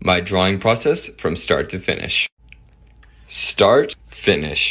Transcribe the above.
my drawing process from start to finish. Start, finish.